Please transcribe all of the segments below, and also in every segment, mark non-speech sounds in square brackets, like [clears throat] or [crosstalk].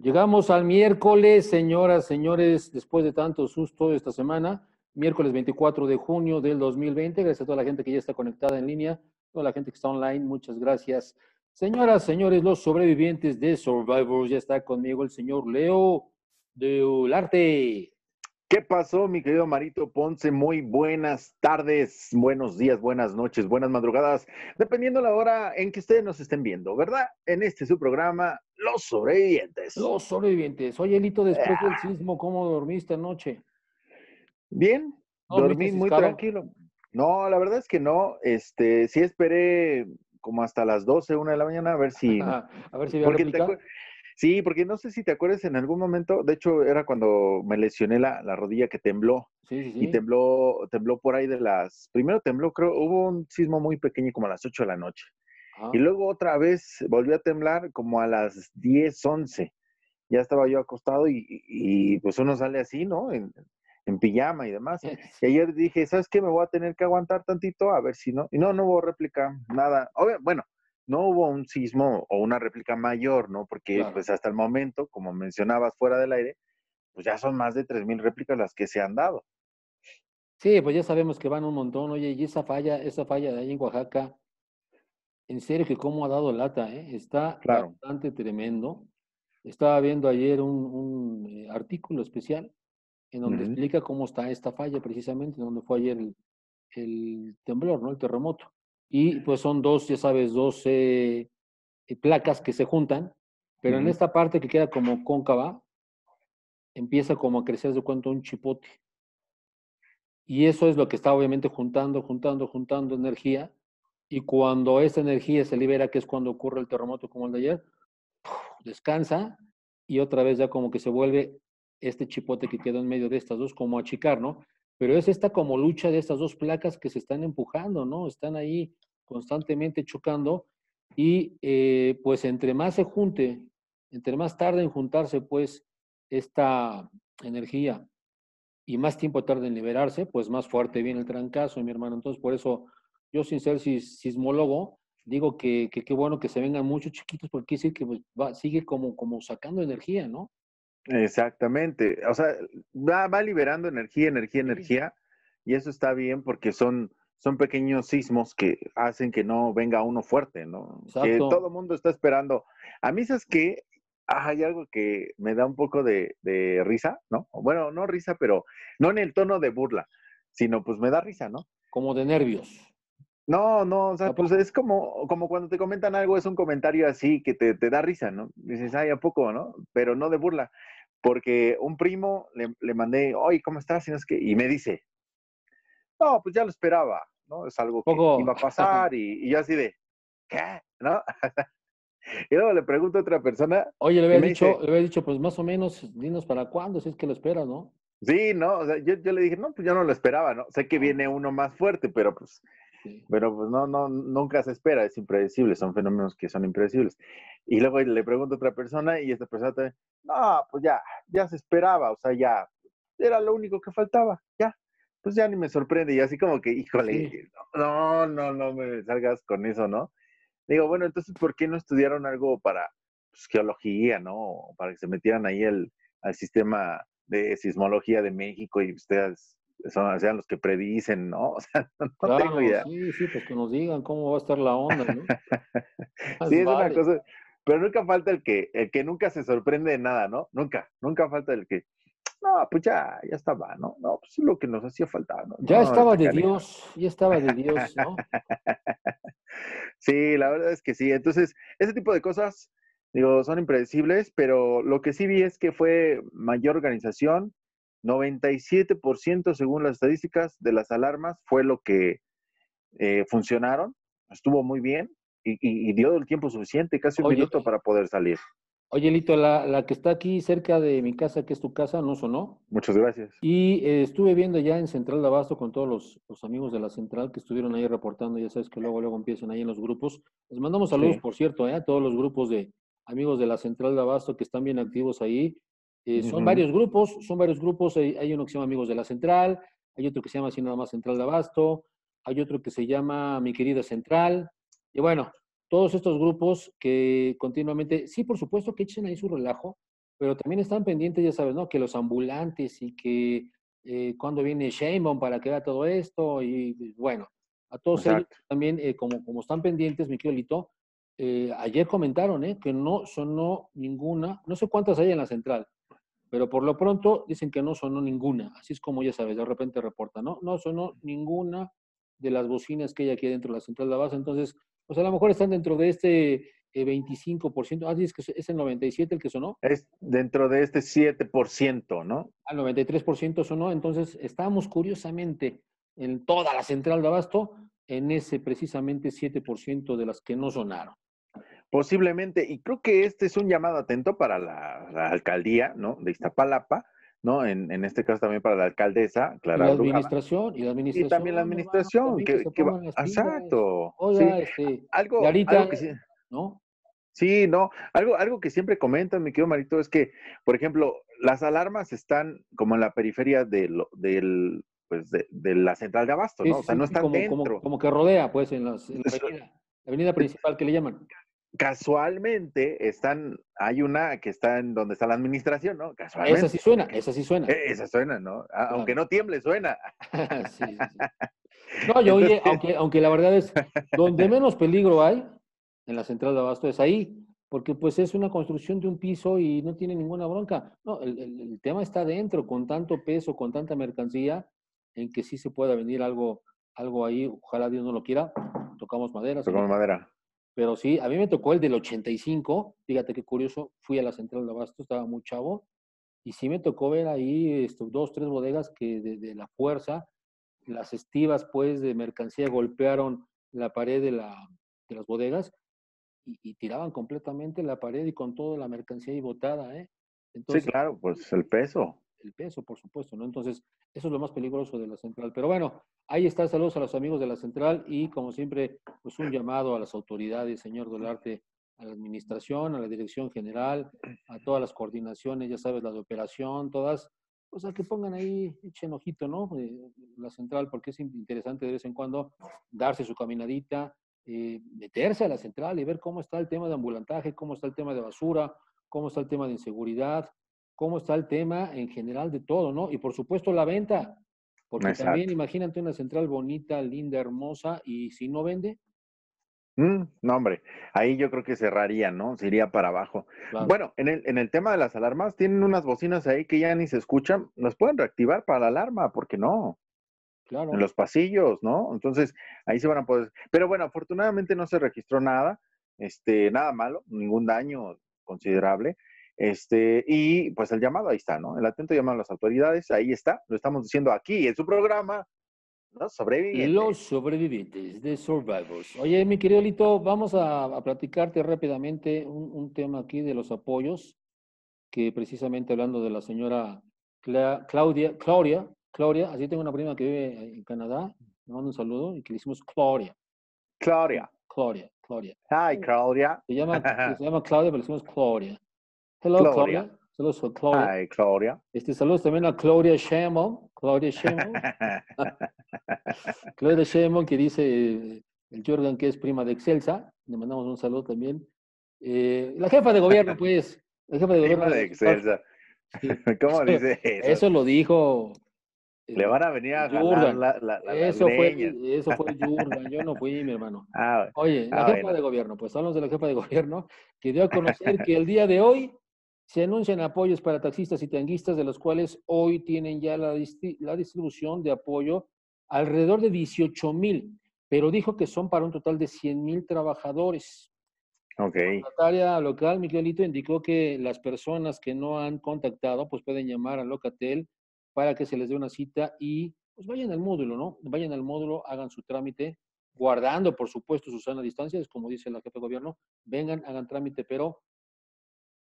Llegamos al miércoles, señoras, señores, después de tanto susto esta semana, miércoles 24 de junio del 2020. Gracias a toda la gente que ya está conectada en línea, toda la gente que está online, muchas gracias. Señoras, señores, los sobrevivientes de Survivors, ya está conmigo el señor Leo de Ularte. ¿Qué pasó, mi querido Marito Ponce? Muy buenas tardes, buenos días, buenas noches, buenas madrugadas, dependiendo la hora en que ustedes nos estén viendo, ¿verdad? En este su programa, Los Sobrevivientes. Los sobrevivientes. Oye, Lito, después del Ah. sismo, ¿cómo dormiste anoche? Bien, ¿No dormí muy ciscado? tranquilo. No, la verdad es que no, este, sí esperé como hasta las 12, una de la mañana a ver si... [laughs] a ver si había Porque te Sí, porque no sé si te acuerdas en algún momento, de hecho era cuando me lesioné la, la rodilla que tembló. Sí, sí, sí. y tembló, tembló por ahí de las, primero tembló, creo, hubo un sismo muy pequeño como a las 8 de la noche. Y luego otra vez volvió a temblar como a las 10, 11. Ya estaba yo acostado y, y- y, pues uno sale así, ¿no? En, en pijama y demás. [laughs] Y ayer dije, ¿sabes qué? Me voy a tener que aguantar tantito a ver si no. Y no, no hubo réplica, nada. Obvio- bueno, no hubo un sismo o una réplica mayor, ¿no? Porque Claro. pues hasta el momento, como mencionabas fuera del aire, pues ya son más de 3.000 réplicas las que se han dado. Sí, pues ya sabemos que van un montón. Oye, y esa falla, esa falla de ahí en Oaxaca, en serio que cómo ha dado lata, ¿eh? Está Claro. bastante tremendo. Estaba viendo ayer un, un, eh, artículo especial en donde explica cómo está esta falla precisamente, donde fue ayer el, el temblor, ¿no? El terremoto. Y pues son dos, ya sabes, dos eh, placas que se juntan, pero en Ujú. esta parte que queda como cóncava, empieza como a crecer de cuenta un chipote. Y eso es lo que está obviamente juntando, juntando, juntando energía. Y cuando esa energía se libera, que es cuando ocurre el terremoto como el de ayer, descansa y otra vez ya como que se vuelve este chipote que quedó en medio de estas dos, como achicar, ¿no? Pero es esta como lucha de estas dos placas que se están empujando, ¿no? Están ahí constantemente chocando y eh, pues entre más se junte, entre más tarde en juntarse pues esta energía y más tiempo tarda en liberarse, pues más fuerte viene el trancazo, mi hermano. Entonces, por eso yo, sin ser sis- sismólogo, digo que qué bueno que se vengan muchos chiquitos, porque quiere que pues, sigue como sacando energía, ¿no? Exactamente. O sea, va, va liberando energía, energía, energía. Y eso está bien porque son, son pequeños sismos que hacen que no venga uno fuerte, ¿no? Que todo el mundo está esperando. A mí, ¿sabes qué? Ah, Hay algo que me da un poco de, de risa, ¿no? Bueno, no risa, pero no en el tono de burla, sino pues me da risa, ¿no? Como de nervios. No, no, o sea, ¿A pues es como, como cuando te comentan algo, es un comentario así que te, te da risa, ¿no? Dices, ay, ¿a poco, no? Pero no de burla, porque un primo le, le mandé, oye, ¿cómo estás? Y, no sé qué, y me dice, no, pues ya lo esperaba, ¿no? Es algo que Poco. iba a pasar y, y yo así de, ¿qué? ¿No? [laughs] y luego le pregunto a otra persona, Oye, le había dicho, dice, le había dicho, pues más o menos, dinos para cuándo, si es que lo esperas, ¿no? sí, ¿no? O sea, yo, yo le dije, no, pues yo no lo esperaba, ¿no? Sé que No. viene uno más fuerte, pero pues Sí. Pero pues no, no, nunca se espera, es impredecible, son fenómenos que son impredecibles. Y luego le pregunto a otra persona y esta persona también, no, pues ya, ya se esperaba, o sea, ya, era lo único que faltaba, ya, pues ya ni me sorprende. Y así como que, híjole, Sí. no, no, no me salgas con eso, ¿no? Digo, bueno, entonces, ¿por qué no estudiaron algo para pues, geología, ¿no? Para que se metieran ahí el, al sistema de sismología de México y ustedes son, sean los que predicen, ¿no? [laughs] O sea, no, tengo Claro, idea. sí, sí, pues que nos digan cómo va a estar la onda, ¿no? [laughs] Sí, es una cosa, pero nunca falta el que, el que nunca se sorprende de nada, ¿no? Nunca, nunca falta el que, no, pues ya, ya estaba, ¿no? No, pues es lo que nos hacía falta, ¿no? Ya No, estaba de. Dios, ya estaba de Dios, ¿no? [laughs] Sí, la verdad es que sí. Entonces, ese tipo de cosas, digo, son impredecibles, pero lo que sí vi es que fue mayor organización. 97% según las estadísticas de las alarmas fue lo que eh, funcionaron. Estuvo muy bien y, y- y dio el tiempo suficiente, casi un Oye, minuto para poder salir. oye, Lito, la, la que está aquí cerca de mi casa, que es tu casa, no sonó. Muchas gracias. Y eh, estuve viendo ya en Central de Abasto con todos los, los amigos de la Central que estuvieron ahí reportando, ya sabes que luego, luego empiezan ahí en los grupos. Les mandamos saludos, Sí. por cierto, eh, a todos los grupos de amigos de la Central de Abasto que están bien activos ahí. Eh, son varios grupos, son varios grupos. Hay, hay uno que se llama Amigos de la Central, hay otro que se llama así nada más Central de Abasto, hay otro que se llama Mi Querida Central. Y bueno, todos estos grupos que continuamente, sí, por supuesto que echen ahí su relajo, pero también están pendientes, ya sabes, ¿no? Que los ambulantes y que eh, cuando viene Sheinbaum para que vea todo esto y bueno, a todos ellos también, eh, como, como están pendientes, mi querido Lito, eh, ayer comentaron ¿eh? que no sonó ninguna, no sé cuántas hay en la central, pero por lo pronto dicen que no sonó ninguna, así es como ya sabes, de repente reporta, ¿no? No sonó ninguna de las bocinas que hay aquí dentro de la central de la base, entonces, pues a lo mejor están dentro de este 25%. Ah, dices que es el 97 el que sonó. Es dentro de este 7%, ¿no? Al 93% sonó. Entonces, estamos curiosamente en toda la central de abasto en ese precisamente 7% de las que no sonaron. Posiblemente, y creo que este es un llamado atento para la, alcaldía, ¿no? De Iztapalapa, ¿no? En, en, este caso también para la alcaldesa, Clara. Y la administración, y la administración. Y también la administración, que, exacto. Este, algo, algo que sí, ¿no? Sí, no, algo, algo que siempre comentan, mi querido Marito, es que, por ejemplo, las alarmas están como en la periferia de del, pues de, la central de abasto, ¿no? o sea, no están como, dentro. Como, que rodea, pues, en, las, la, avenida, principal que le llaman. Casualmente están, hay una que está en donde está la administración, ¿no? Casualmente. Esa sí suena, esa sí suena. E, esa suena, ¿no? Aunque no tiemble, suena. [laughs] sí, sí, [laughs] No, yo oye, aunque, aunque la verdad es, donde [laughs] menos peligro hay, en la central de abasto es ahí, porque pues es una construcción de un piso y no tiene ninguna bronca. No, el, el, tema está dentro, con tanto peso, con tanta mercancía, en que sí se pueda venir algo, algo ahí, ojalá Dios no lo quiera, tocamos madera. Tocamos madera. Pero sí, a mí me tocó el del 85, fíjate qué curioso, fui a la central de abasto, estaba muy chavo, y sí me tocó ver ahí esto, dos, tres bodegas que de, de, la fuerza, las estivas pues de mercancía golpearon la pared de, la, de las bodegas y, tiraban completamente la pared y con toda la mercancía ahí botada, ¿eh? Entonces, sí, claro, pues el peso. El peso, por supuesto, ¿no? Entonces, eso es lo más peligroso de la central. Pero bueno, ahí está, saludos a los amigos de la central y como siempre, pues un llamado a las autoridades, señor Dolarte, a la administración, a la dirección general, a todas las coordinaciones, ya sabes, la de operación, todas, pues a que pongan ahí, echen ojito, ¿no? Eh, la central, porque es interesante de vez en cuando darse su caminadita, eh, meterse a la central y ver cómo está el tema de ambulantaje, cómo está el tema de basura, cómo está el tema de inseguridad, cómo está el tema en general de todo, ¿no? Y por supuesto la venta, porque también imagínate una central bonita, linda, hermosa, y si no vende. Mm, no, hombre, ahí yo creo que cerraría, ¿no? Se iría para abajo. Bueno, en el, en el tema de las alarmas, tienen unas bocinas ahí que ya ni se escuchan, ¿las pueden reactivar para la alarma? ¿Por qué no? en los pasillos, ¿no? Entonces, ahí se van a poder. Pero bueno, afortunadamente no se registró nada, este, nada malo, ningún daño considerable. Este, y pues el llamado ahí está, ¿no? El atento llamado a las autoridades, ahí está, lo estamos diciendo aquí en su programa, Los sobrevivientes. Los sobrevivientes de Survivors. Oye, mi querido Lito, vamos a, platicarte rápidamente un, un, tema aquí de los apoyos, que precisamente hablando de la señora Claudia, Claudia, Claudia, así tengo una prima que vive en Canadá, le mando un saludo y que le hicimos Claudia. Claudia. Claudia, Claudia. Hi, Claudia. Se llama, se [laughs] llama Claudia, pero le decimos Claudia. Hello, Claudia. Saludos a Claudia. Hi, Claudia. Este, saludos también a Claudia Shamo. Claudia Shamo. [laughs] Claudia Shamo, que dice el Jordan que es prima de Excelsa. Le mandamos un saludo también. Eh, la jefa de gobierno, pues. La jefa de gobierno. Prima de Excelsa. [laughs] ¿Cómo dice eso? Eso lo dijo le van a venir a ganar la, la, eso, fue, eso fue [laughs] Jordan, yo no fui, mi hermano. Ah, Oye, la ah, jefa de gobierno, pues hablamos de la jefa de gobierno, que dio a conocer que el día de hoy se anuncian apoyos para taxistas y tanguistas, de los cuales hoy tienen ya la, la distribución de apoyo alrededor de 18 mil, pero dijo que son para un total de 100 mil trabajadores. Ok. La secretaria local, Miguelito, indicó que las personas que no han contactado, pues pueden llamar a Locatel para que se les dé una cita y pues vayan al módulo, ¿no? Vayan al módulo, hagan su trámite, guardando, por supuesto, su sana distancia, es como dice la jefa de gobierno, vengan, hagan trámite, pero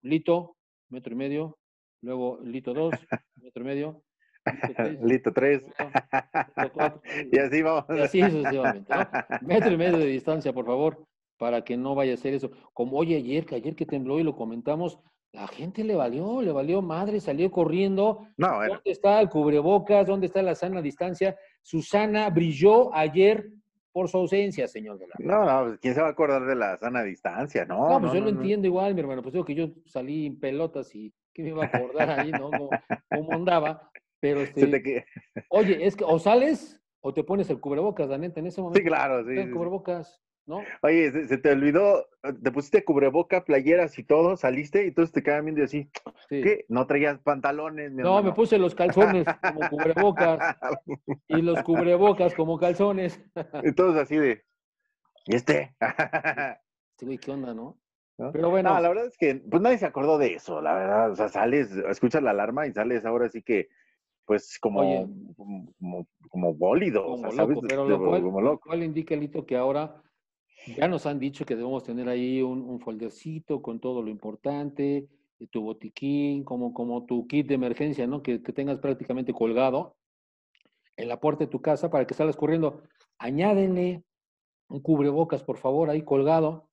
lito, metro y medio, luego lito dos, [laughs] metro y medio, lito tres, [laughs] y así vamos. Y así sucesivamente, ¿no? Metro y medio de distancia, por favor, para que no vaya a ser eso. Como hoy ayer, que ayer que tembló y lo comentamos, la gente le valió, le valió madre, salió corriendo. No, ¿Dónde está el cubrebocas? ¿Dónde está la sana distancia? Susana brilló ayer por su ausencia, señor. De no, no, pues, ¿quién se va a acordar de la sana distancia? No, no pues yo lo entiendo igual, mi hermano. Pues digo que yo salí en pelotas y que me iba a acordar ahí, ¿no? Cómo, andaba. Pero este, oye, es que o sales o te pones el cubrebocas, la neta, en ese momento. Sí, claro, sí. El cubrebocas. ¿No? Oye, se, te olvidó, te pusiste cubreboca, playeras y todo, saliste y entonces te quedaban viendo así, ¿qué? No traías pantalones, No, me puse los calzones como [laughs] cubrebocas y los cubrebocas como calzones. Entonces así de, ¿y este? este ¿qué onda, [laughs] no? Pero bueno. No, la verdad es que pues nadie se acordó de eso, la verdad. O sea, sales, escuchas la alarma y sales ahora sí que, pues, como, como, como, bólido. Como loco, pero lo cual, lo cual indica, Lito, que ahora ya nos han dicho que debemos tener ahí un, foldercito con todo lo importante, eh, tu botiquín, como, como tu kit de emergencia, ¿no? Que, tengas prácticamente colgado en la puerta de tu casa para que salgas corriendo. Añádenle un cubrebocas, por favor, ahí colgado,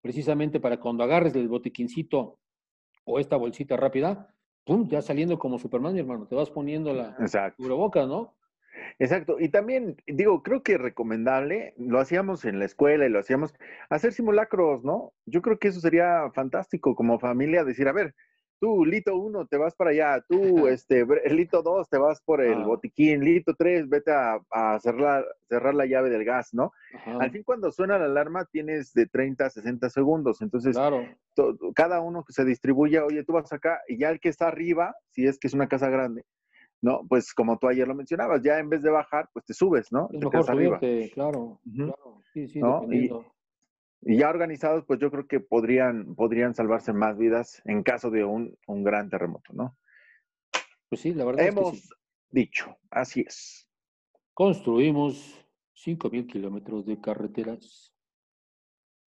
precisamente para cuando agarres el botiquincito o esta bolsita rápida, ¡pum! Ya saliendo como Superman, mi hermano, te vas poniendo la cubrebocas, ¿no? Exacto. Y también, digo, creo que recomendable, lo hacíamos en la escuela y lo hacíamos, hacer simulacros, ¿no? Yo creo que eso sería fantástico como familia, decir, a ver, tú, Lito 1, te vas para allá, tú, [laughs] este, Lito 2, te vas por el botiquín, Lito 3, vete a, cerrar, cerrar la llave del gas, ¿no? Al fin, cuando suena la alarma, tienes de 30 a 60 segundos, entonces, cada uno que se distribuye, oye, tú vas acá, y ya el que está arriba, si es que es una casa grande, ¿no? Pues como tú ayer lo mencionabas, ya en vez de bajar, pues te subes, ¿no? Es mejor subirte, claro, claro, sí, sí, y, ya organizados, pues yo creo que podrían, podrían salvarse más vidas en caso de un, un gran terremoto, ¿no? Pues sí, la verdad Hemos es que dicho, así es. Construimos 5.000 kilómetros de carreteras.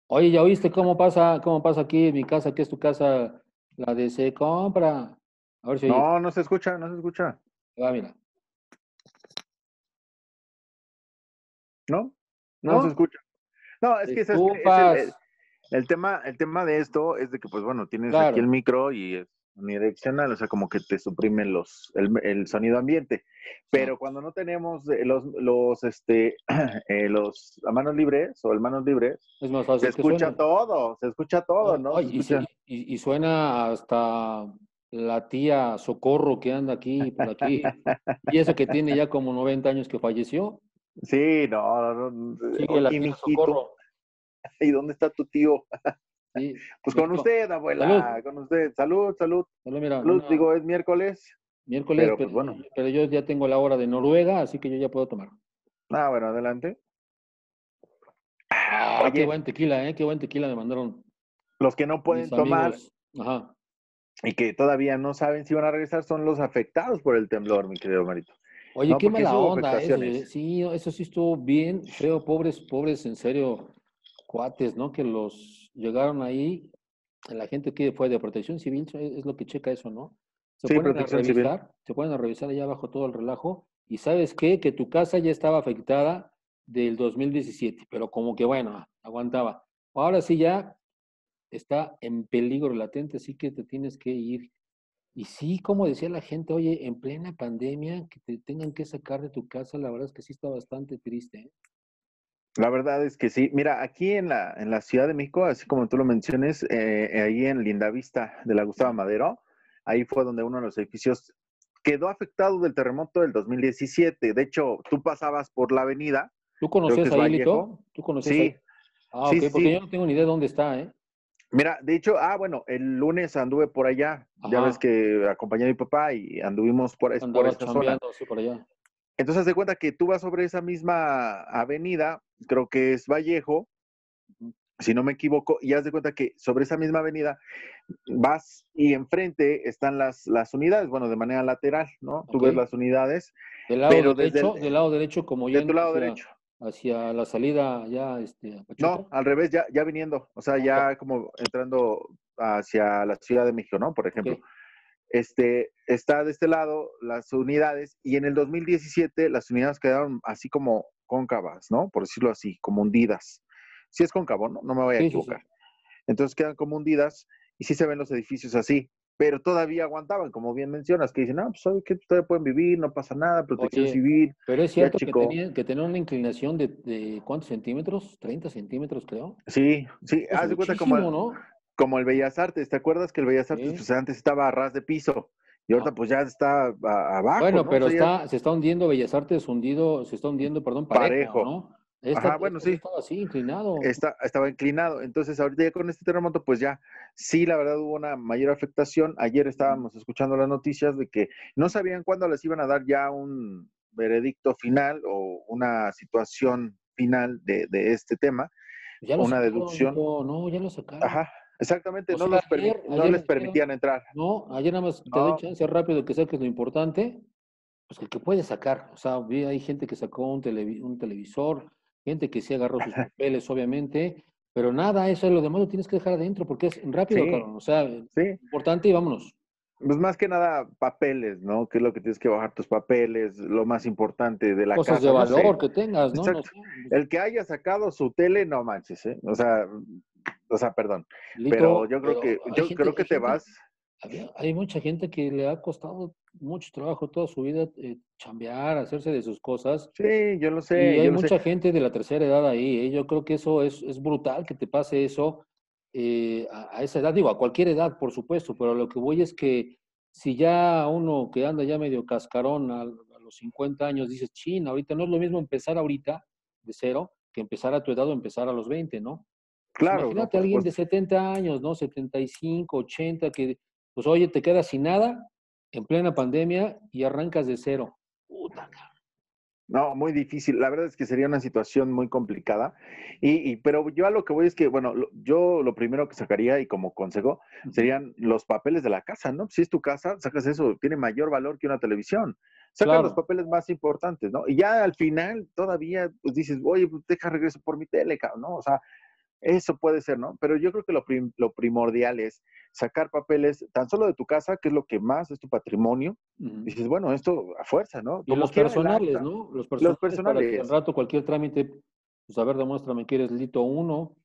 Oye, ¿ya oíste cómo pasa, cómo pasa aquí en mi casa, que es tu casa, la de se compra? A ver si no, no se escucha, no se escucha. Ah, mira. ¿No? No, se escucha. No, es que, es, el, tema, el tema de esto es de que, pues bueno, tienes aquí el micro y es unidireccional, o sea, como que te suprimen los, el, sonido ambiente. Pero cuando no tenemos eh, los, los, este, [clears throat] eh, los a manos libres o el manos libres, se escucha todo, se escucha todo, ¿no? y, suena hasta la tía Socorro que anda aquí por aquí, y eso que tiene ya como 90 años que falleció. Sí, no, no, la Socorro. [laughs] ¿Y dónde está tu tío? [laughs] pues con usted, abuela, con usted. Salud, salud. Salud, digo, es miércoles. Miércoles, pero, pues, bueno. pero yo ya tengo la hora de Noruega, así que yo ya puedo tomar. Ah, bueno, adelante. Ah, qué buen tequila, ¿eh? Qué buen tequila me mandaron. Los que no pueden tomar, Ajá y que todavía no saben si van a regresar son los afectados por el temblor, mi querido Marito. Oye, qué mala onda eso. ¿eh? Sí, eso sí estuvo bien feo, pobres, pobres, en serio, cuates, ¿no? Que los llegaron ahí, la gente que fue de protección civil, es lo que checa eso, ¿no? Se sí, ponen a revisar, se ponen a revisar allá abajo todo el relajo, y ¿sabes qué? Que tu casa ya estaba afectada del 2017, pero como que bueno, aguantaba. Ahora sí ya está en peligro latente, así que te tienes que ir. Y sí, como decía la gente, oye, en plena pandemia, que te tengan que sacar de tu casa, la verdad es que sí está bastante triste. ¿eh? La verdad es que sí. Mira, aquí en la, en la Ciudad de México, así como tú lo menciones, eh, ahí en Lindavista de la Gustavo Madero, ahí fue donde uno de los edificios quedó afectado del terremoto del 2017. De hecho, tú pasabas por la avenida. ¿Tú conoces ahí, Lito? ¿Tú sí. Ah, ok, porque yo no tengo ni idea de dónde está, ¿eh? Mira, de hecho, ah, bueno, el lunes anduve por allá. Ya ves que acompañé a mi papá y anduvimos por, por esta zona. por allá. Entonces, de cuenta que tú vas sobre esa misma avenida, creo que es Vallejo, si no me equivoco, y haz de cuenta que sobre esa misma avenida vas y enfrente están las, las unidades, bueno, de manera lateral, ¿no? Tú ves las unidades. Del lado derecho, del lado derecho como ya. De tu lado derecho hacia la salida ya este No, al revés, ya, ya viniendo, o sea, ya como entrando hacia la Ciudad de México, ¿no? Por ejemplo. Este, está de este lado las unidades y en el 2017 las unidades quedaron así como cóncavas, ¿no? Por decirlo así, como hundidas. Si es cóncavo, ¿no? No me voy a equivocar. Entonces quedan como hundidas y sí se ven los edificios así pero todavía aguantaban, como bien mencionas, que dicen, no, pues ¿sabes que Ustedes pueden vivir, no pasa nada, protección civil. Pero es cierto que, tenían, que tenían una inclinación de, ¿cuántos centímetros? 30 centímetros, creo. Sí, sí, haz de cuenta como, Como el Bellas Artes, ¿te acuerdas que el Bellas Artes pues, antes estaba a ras de piso? Y ahorita pues ya está abajo. Bueno, pero está, se está hundiendo Bellas Artes, hundido, se está hundiendo, perdón, parejo, ¿no? Ajá, bueno, sí. Estaba así, inclinado. Está, estaba inclinado. Entonces, ahorita ya con este terremoto, pues ya, sí, la verdad hubo una mayor afectación. Ayer estábamos escuchando las noticias de que no sabían cuándo les iban a dar ya un veredicto final o una situación final de, de este tema, ya una deducción. No, no, ya lo sacaron. Ajá, exactamente, no, no les permitían entrar. No, ayer nada más te doy chance rápido que saques lo importante, pues el que puede sacar. O sea, hay gente que sacó un, un televisor, gente que sí agarró sus papeles, obviamente, pero nada, eso es lo demás lo tienes que dejar adentro porque es rápido, o sea, importante y vámonos. Pues más que nada papeles, ¿no? Que es lo que tienes que bajar tus papeles, lo más importante de la Cosas casa. de valor que tengas, ¿no? El que haya sacado su tele, no manches, ¿eh? O sea, o sea, perdón. pero yo creo que, yo creo que te vas hay mucha gente que le ha costado mucho trabajo toda su vida eh, chambear, hacerse de sus cosas. Sí, yo lo sé. Y hay mucha gente de la tercera edad ahí. ¿eh? Yo creo que eso es, es brutal que te pase eso eh, a, esa edad. Digo, a cualquier edad, por supuesto, pero lo que voy es que si ya uno que anda ya medio cascarón a, los 50 años dices, china, ahorita no es lo mismo empezar ahorita de cero que empezar a tu edad o empezar a los 20, ¿no? Pues claro. imagínate a alguien de 70 años, ¿no? 75, 80, que pues oye, te quedas sin nada en plena pandemia y arrancas de cero. Puta, no, muy difícil. La verdad es que sería una situación muy complicada. Y, pero yo a lo que voy es que, bueno, yo lo primero que sacaría y como consejo serían los papeles de la casa, ¿no? Si es tu casa, sacas eso, tiene mayor valor que una televisión. Saca los papeles más importantes, ¿no? Y ya al final todavía pues dices, oye, pues deja regreso por mi tele, ¿no? O sea, eso puede ser, ¿no? Pero yo creo que lo, primordial es sacar papeles tan solo de tu casa, que es lo que más es tu patrimonio. Dices, bueno, esto a fuerza, ¿no? Y los personales, ¿no? Los personales. al rato cualquier trámite, pues a ver, demuéstrame que eres Lito 1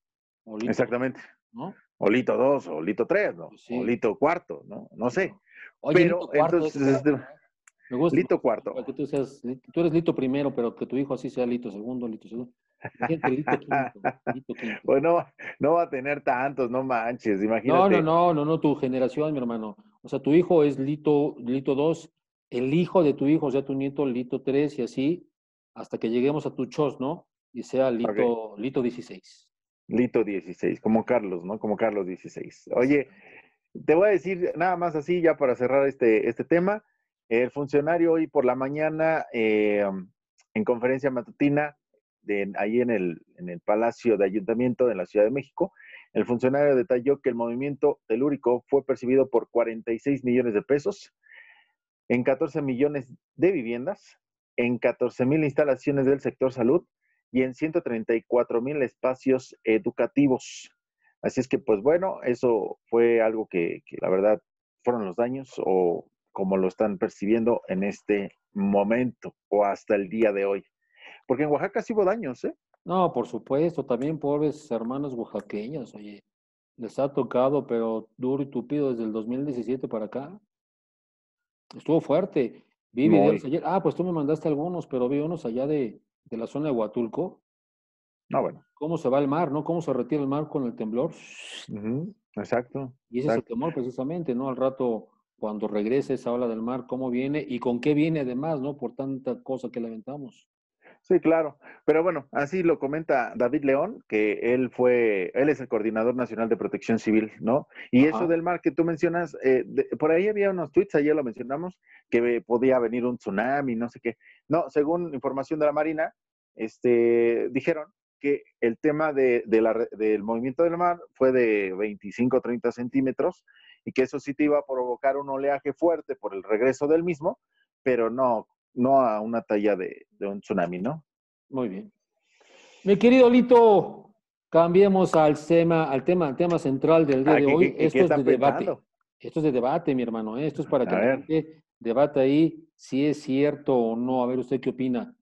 o Lito Exactamente. ¿no? O Lito 2 o Lito 3, ¿no? O Lito cuarto, ¿no? No sé. pero entonces... me gusta. Lito cuarto. Que tú, seas, tú eres Lito primero, pero que tu hijo así sea Lito segundo, Lito segundo. Bueno, [laughs] no va a tener tantos, no manches, imagínate. No, no, no, no, no, tu generación, mi hermano. O sea, tu hijo es Lito, Lito 2, el hijo de tu hijo, o sea, tu nieto Lito 3 y así, hasta que lleguemos a tu chos, ¿no? Y sea Lito, Lito 16. Lito 16, como Carlos, ¿no? Como Carlos 16. Oye, te voy a decir nada más así, ya para cerrar este, este tema. El funcionario hoy por la mañana, eh, en conferencia matutina, ahí en el, en el Palacio de Ayuntamiento de la Ciudad de México, el funcionario detalló que el movimiento telúrico fue percibido por 46 millones de pesos en 14 millones de viviendas, en 14 mil instalaciones del sector salud y en 134 mil espacios educativos. Así es que, pues bueno, eso fue algo que la verdad fueron los daños o como lo están percibiendo en este momento o hasta el día de hoy. Porque en Oaxaca sí hubo daños, ¿eh? No, por supuesto, también pobres hermanos oaxaqueños, oye, les ha tocado, pero duro y tupido desde el 2017 para acá. Estuvo fuerte. Vi videos ayer. Ah, pues tú me mandaste algunos, pero vi unos allá de, la zona de Huatulco. No, ah, bueno. ¿Cómo se va el mar, no? ¿Cómo se retira el mar con el temblor? Exacto. Y ese es el temor precisamente, ¿no? Al rato, cuando regrese esa ola del mar, ¿cómo viene? Y con qué viene además, ¿no? Por tanta cosa que lamentamos. Sí, claro. Pero bueno, así lo comenta David León, que él fue, él es el coordinador nacional de protección civil, ¿no? Y eso del mar que tú mencionas, eh, por ahí había unos tweets, ayer lo mencionamos, que podía venir un tsunami, no sé qué. No, según información de la Marina, este, dijeron que el tema de, la, del movimiento del mar fue de 25 o 30 centímetros y que eso sí te iba a provocar un oleaje fuerte por el regreso del mismo, pero no no a una talla de, un tsunami, ¿no? Muy bien. Mi querido Lito, cambiemos al tema, al tema, al tema central del día ah, de hoy. Esto es de debate. Esto es de debate, mi hermano. ¿eh? Esto es para que la gente debate ahí si es cierto o no. A ver, ¿usted qué opina?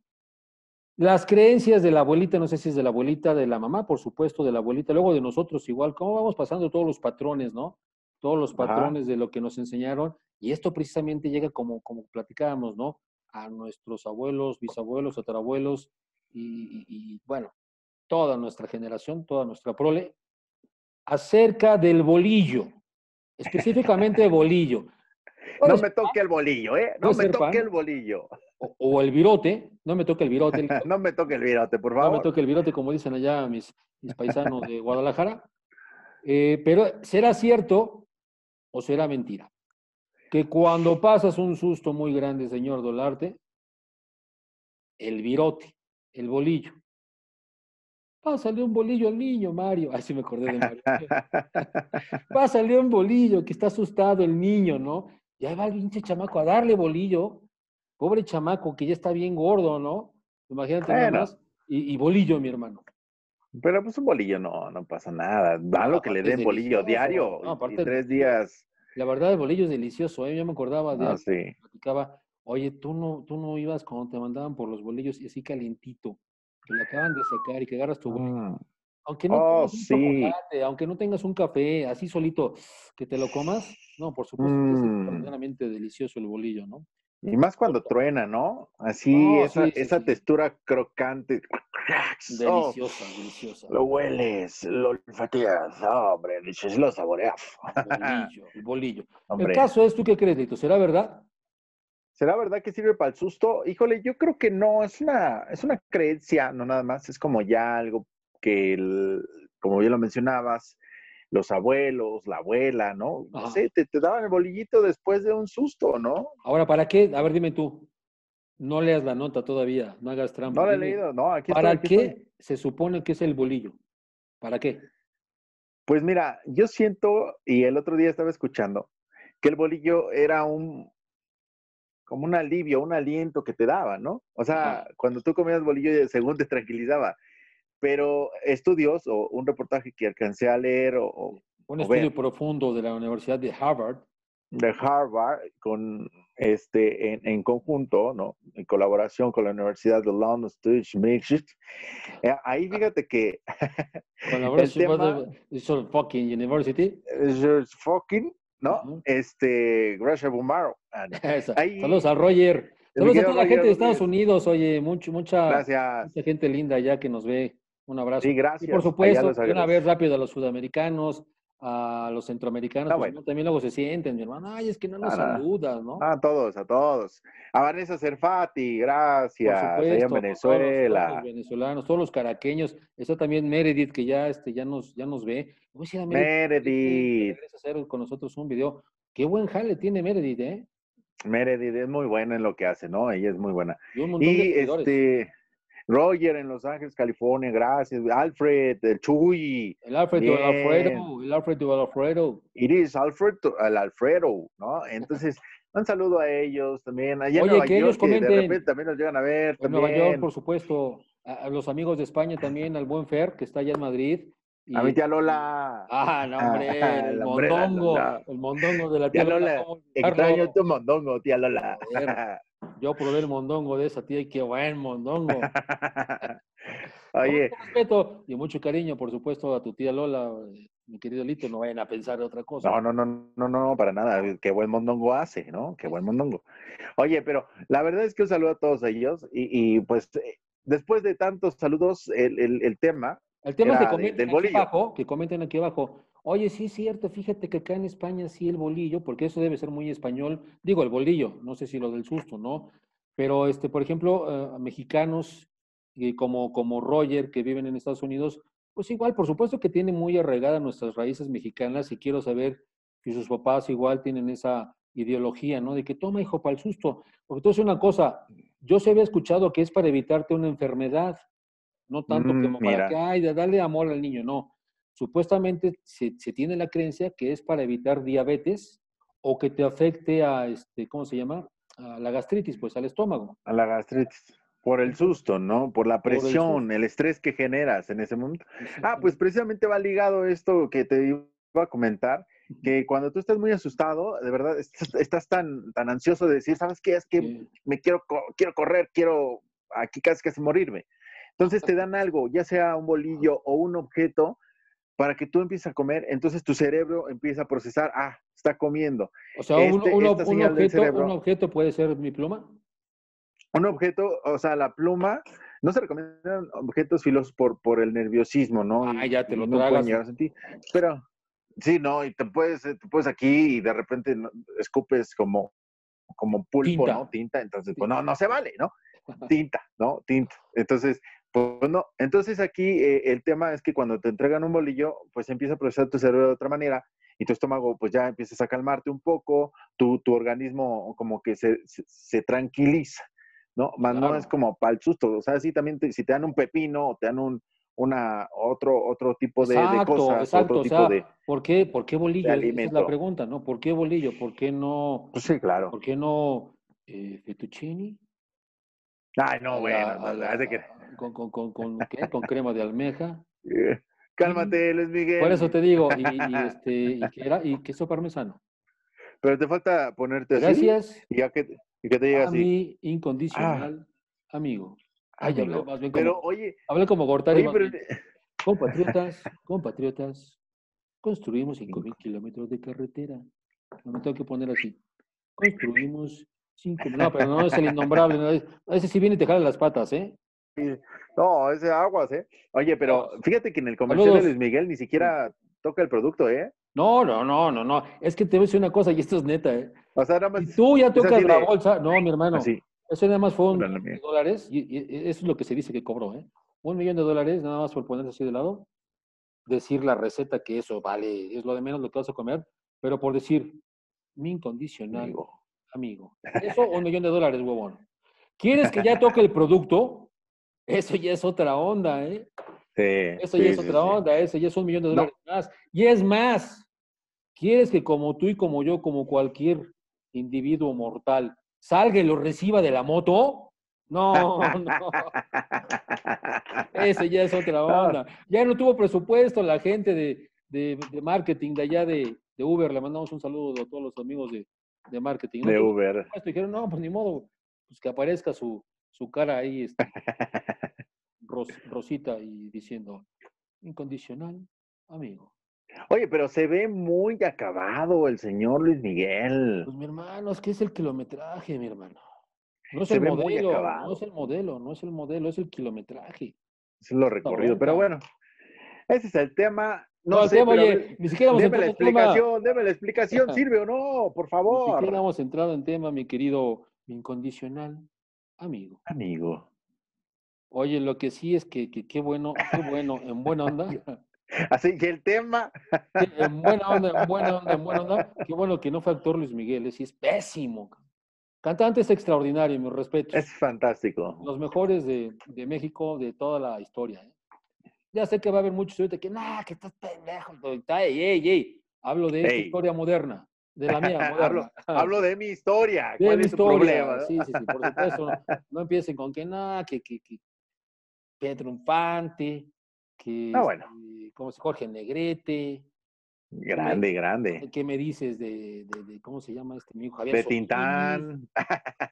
Las creencias de la abuelita, no sé si es de la abuelita, de la mamá, por supuesto, de la abuelita, luego de nosotros igual, cómo vamos pasando todos los patrones, ¿no? Todos los patrones de lo que nos enseñaron. Y esto precisamente llega como, como platicábamos, ¿no? a nuestros abuelos, bisabuelos, tatarabuelos y, y, bueno, toda nuestra generación, toda nuestra prole, acerca del bolillo, específicamente bolillo. [laughs] No me toque el bolillo, ¿eh? No me toque el bolillo. O, el virote, no me toque el virote. [laughs] no me toque el virote, por favor. No me toque el virote, como dicen allá mis, mis paisanos de Guadalajara. Eh, pero, ¿será cierto o será mentira? Que cuando pasas un susto muy grande, señor Dolarte, el virote, el bolillo, Pásale un bolillo al niño, Mario. Ay, sí me acordé de Mario. [laughs] Pásale un bolillo, que está asustado el niño, ¿no? Y ahí va el pinche chamaco a darle bolillo. Pobre chamaco, que ya está bien gordo, ¿no? Imagínate nada más. Y, bolillo, mi hermano. Pero pues un bolillo no, no pasa nada. Da lo que le den bolillo diario. No, aparte, y tres días. La verdad, el bolillo es delicioso. ¿eh? Yo me acordaba de. Ah, sí. Platicaba, oye, tú no, tú no ibas cuando te mandaban por los bolillos y así calientito que le acaban de sacar y que agarras tu mm. Aunque no, oh, tengas un aunque no tengas un café así solito, que te lo comas, no, por supuesto que es mm. verdaderamente delicioso el bolillo, ¿no? Y más cuando truena, ¿no? Así, esa, esa textura crocante. Deliciosa, deliciosa. Lo hueles, lo olfateas, hombre, lo saboreas. El bolillo, el bolillo. [laughs] El caso es, ¿tú qué crees, Lito? ¿Será verdad? ¿Será verdad que sirve para el susto? Híjole, yo creo que no, es una, es una creencia, no nada más, es como ya algo que, como ya lo mencionabas, los abuelos, la abuela, ¿no? No sé, te, daban el bolillito después de un susto, ¿no? Ahora, ¿para qué? A ver, dime tú. No leas la nota todavía, no hagas trampa. No la he leído, no, aquí ¿Para qué se supone que es el bolillo? ¿Para qué? Pues mira, yo siento, y el otro día estaba escuchando, que el bolillo era un, como un alivio, un aliento que te daba, ¿no? O sea, cuando tú comías bolillo, según te tranquilizaba. Pero estudios o un reportaje que alcancé a leer o... Un estudio profundo de la Universidad de Harvard. De Harvard, con este, en, conjunto, ¿no? En colaboración con la Universidad de London Students eh, ahí fíjate que... [laughs] [laughs] el tema, fucking university. fucking ¿no? Este, gracias Bumaro. Ah, [laughs] Saludos a Roger. Saludos a toda la gente de Estados Unidos, oye, mucho, mucha, mucha gente linda ya que nos ve. Un abrazo. Sí, gracias. Y por supuesto, una vez rápido a los sudamericanos, a los centroamericanos, ah, pues, también luego se sienten, mi hermano, ay, es que no nos saludas, ¿no? A todos, a todos. A Vanessa Cerfati, gracias. Por supuesto, en Venezuela. Todos, los venezolanos, todos los caraqueños. Está también Meredith, que ya, este, ya, nos, ya nos ve. Voy a, Meredith. Meredith. hacer con nosotros un video. Qué buen jale tiene Meredith, ¿eh? Meredith es muy buena en lo que hace, ¿no? Ella es muy buena. Y, este... Roger en Los Ángeles, California, gracias. Alfred, el Chuy. El Alfred el Alfredo, el Alfred el Alfredo. Iris Alfred, el Alfredo, ¿no? Entonces, [laughs] un saludo a ellos también. Allá Oye, que ellos comenten. De repente también nos llegan a ver. En Nueva York, por supuesto. A, los amigos de España también, al buen Fer, que está allá en Madrid. A mi tía Lola. Ah, no, hombre, [laughs] el mondongo. El mondongo de la tía, Lola. Extraño tu mondongo, tía Lola. Yo probé el mondongo de esa tía y qué buen mondongo. [laughs] Oye. Con respeto y mucho cariño, por supuesto, a tu tía Lola, mi querido Lito, no vayan a pensar de otra cosa. No, no, no, no, no, para nada. Qué buen mondongo hace, ¿no? Qué buen mondongo. Oye, pero la verdad es que un saludo a todos ellos y, pues eh, después de tantos saludos, el, el, tema. El tema que comenten, aquí abajo, que comenten aquí abajo. Oye, sí es cierto, fíjate que acá en España sí el bolillo, porque eso debe ser muy español. Digo, el bolillo, no sé si lo del susto, ¿no? Pero, este, por ejemplo, eh, mexicanos como, como Roger, que viven en Estados Unidos, pues igual, por supuesto que tiene muy arraigada nuestras raíces mexicanas y quiero saber si sus papás igual tienen esa ideología, ¿no? De que toma, hijo, para el susto. Porque tú una cosa, yo se había escuchado que es para evitarte una enfermedad, no tanto mm, como para que, ay, de darle amor al niño, no supuestamente se, tiene la creencia que es para evitar diabetes o que te afecte a, este, ¿cómo se llama? A la gastritis, pues al estómago. A la gastritis. Por el susto, ¿no? Por la presión, el, estrés que generas en ese momento. Ah, pues precisamente va ligado esto que te iba a comentar, que cuando tú estás muy asustado, de verdad, estás, tan, tan ansioso de decir, ¿sabes qué? Es que me quiero, quiero correr, quiero aquí casi casi morirme. Entonces te dan algo, ya sea un bolillo o un objeto para que tú empieces a comer, entonces tu cerebro empieza a procesar, ah, está comiendo. O sea, un, este, objeto, un, objeto, puede ser mi pluma. Un objeto, o sea, la pluma no se recomiendan objetos filosos por, por el nerviosismo, ¿no? Ah, ya te lo no tragas. a. Pero, sí, no, y te puedes, te puedes aquí y de repente escupes como, como pulpo, Tinta. ¿no? Tinta, entonces, pues no, no se vale, ¿no? [laughs] Tinta, ¿no? Tinta. Entonces, pues no. Entonces aquí eh, el tema es que cuando te entregan un bolillo, pues empieza a procesar tu cerebro de otra manera y tu estómago pues ya empiezas a calmarte un poco, tu, tu organismo como que se, se, se tranquiliza, ¿no? Más no es como para el susto, o sea, sí también te- si te dan un pepino o te dan un, una, otro, otro tipo de, de Exacto, cosas, exacto. otro O tipo sea, de... ¿por qué, ¿por qué bolillo? Esa es la pregunta, ¿no? ¿Por qué bolillo? ¿Por qué no, Pues sí, claro. por qué no eh, fettuccini? Ay, no, bueno, no, la- que- con, con, con, con, ¿qué? con crema de almeja. [laughs] Cálmate, Luis Miguel. Por eso te digo, y, y, [laughs] este, y, que era, y queso parmesano. Pero te falta ponerte así. Gracias Y que, y que te llega a así. mi incondicional amigo. Ay, hablé amigo. más bien Pero, como, oye, hablé como Gortari. oye, pero... Compatriotas, [laughs] compatriotas, construimos 5.000 kilómetros de carretera. No me tengo que poner así. Construimos 5 No, pero no es el innombrable. no es- ese sí viene y te jala las patas, ¿eh? No, ese aguas, ¿eh? Oye, pero fíjate que en el comercial Saludos. de Luis Miguel ni siquiera toca el producto, ¿eh? No, no, no, no, no. Es que te voy a decir una cosa y esto es neta, ¿eh? O sea, nada más... Si tú ya tocas la de- bolsa, no, mi hermano. Así. Eso nada más fue un millón de dólares, y, y eso es lo que se dice que cobró, ¿eh? Un millón de dólares, nada más por ponerse así de lado, decir la receta que eso vale, es lo de menos lo que vas a comer, pero por decir, mi incondicional Amigo. amigo. Eso, un millón de dólares, huevón. ¿Quieres que ya toque el producto? Eso ya es otra onda, ¿eh? Sí, Eso sí, ya es otra sí. onda, eso ya es un millón de No. dólares más. Y es más, ¿quieres que como tú y como yo, como cualquier individuo mortal, salga y lo reciba de la moto? No, [laughs] no. Ese ya es otra [laughs] onda. Ya no tuvo presupuesto la gente de, de- de marketing de allá de, de Uber. Le mandamos un saludo a todos los amigos de, de marketing. No De Uber. presupuesto. Dijeron, no, pues ni modo, pues que aparezca su, su cara ahí, [laughs] ros- rosita y diciendo, incondicional, amigo. Oye, pero se ve muy acabado el señor Luis Miguel. Pues mi hermano, es que es el kilometraje, mi hermano. No es Se el ve muy modelo, no acabado. es el modelo, no es el modelo, es el kilometraje. Es lo recorrido. Pero bueno, ese es el tema. No, No, sé, tema, pero oye, ni siquiera hemos deme la entrado en tema. explicación, deme la explicación, [laughs] ¿sirve o no? Por Ni favor. siquiera hemos entrado en tema, mi querido incondicional amigo. Amigo. Oye, lo que sí es que que qué bueno, qué bueno, en buena [laughs] onda, Así que el tema, [laughs] en buena onda, en buena onda, en buena onda, qué bueno que no fue actor Luis Miguel, sí es pésimo. Cantante es extraordinario, mi respeto. es fantástico. Los mejores de, de México de toda la historia. ¿eh? Ya sé que va a haber muchos ahorita que, nah, que estás pendejo. Ey, ey, ey. Hablo de esta historia moderna, de la mía [laughs] hablo, [laughs] hablo de mi historia. De ¿Cuál mi es tu historia. problema? Sí, sí, sí, por supuesto. No, [laughs] no empiecen con que nada, que, que, que Pedro Infante, que Ah, bueno. este, ¿cómo se Jorge Negrete. Grande, grande. ¿Qué me dices de, de, de- cómo se llama este mi hijo? Javier De Solís? Tintán.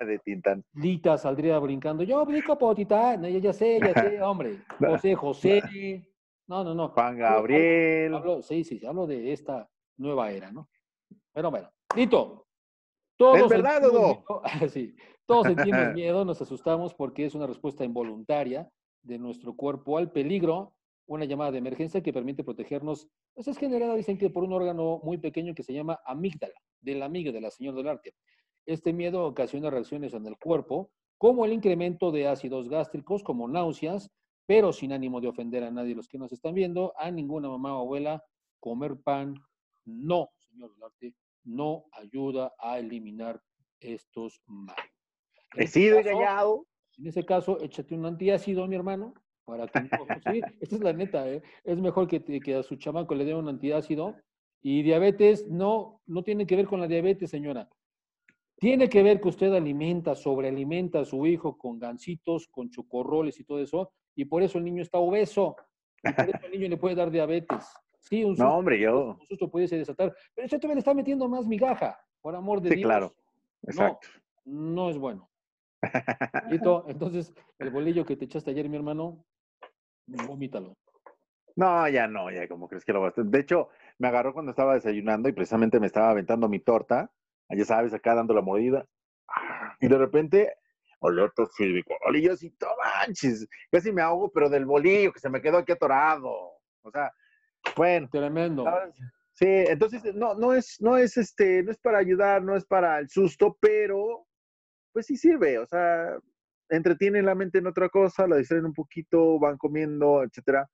De Tintán. Lita saldría brincando. Yo brinco por Titán. No, ya, ya sé, ya sé, hombre. José, José. No, no, no. Juan hablo- Gabriel. Hablo, sí, sí, hablo de esta nueva era, ¿no? Pero bueno, Lito. Todos verdad, [laughs] sí, todos sentimos [laughs] miedo, nos asustamos porque es una respuesta involuntaria de nuestro cuerpo al peligro, una llamada de emergencia que permite protegernos. Pues es generada, dicen que por un órgano muy pequeño que se llama amígdala, de la amígdala, señor del arte. Este miedo ocasiona reacciones en el cuerpo, como el incremento de ácidos gástricos, como náuseas, pero sin ánimo de ofender a nadie los que nos están viendo, a ninguna mamá o abuela, comer pan no, señor no ayuda a eliminar estos males. Sido caso- engañado. En ese caso, échate un antiácido, mi hermano, para que no, [laughs] sí, esta es la neta, ¿eh? es mejor que, que a su chamaco le den un antiácido. Y diabetes no, no tiene que ver con la diabetes, señora. Tiene que ver que usted alimenta, sobrealimenta a su hijo con gancitos, con chocorroles y todo eso, y por eso el niño está obeso. Y por eso el niño le puede dar diabetes. Sí, un No, susto, hombre, yo. un susto pudiese desatar, pero usted todavía le está metiendo más migaja, por amor de Sí, Dios. claro. Exacto. No es bueno. [laughs] Lito, entonces, el bolillo que te echaste ayer, mi hermano, vomítalo. No, ya no, ya como crees que lo vas a De hecho, me agarró cuando estaba desayunando y precisamente me estaba aventando mi torta. Ya sabes, acá dando la mordida. Y de repente, alerta sísmica. Y yo así, no manches, casi me ahogo, pero del bolillo que se me quedó aquí atorado. O sea, bueno. Tremendo. Sí, entonces no, no es, no es este, no es para ayudar, no es para el susto, pero pues sí sirve, o sea, entretienen la mente en otra cosa, la distraen un poquito, van comiendo, etcétera.